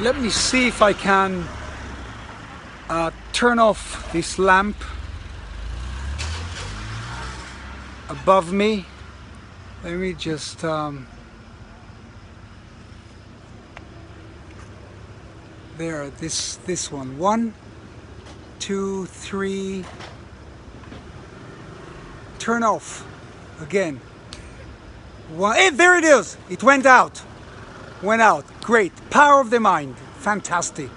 let me see if I can uh, turn off this lamp above me. Let me just um, there this this one. One two three. Turn off again. One hey, there it is. It went out went out. Great. Power of the mind. Fantastic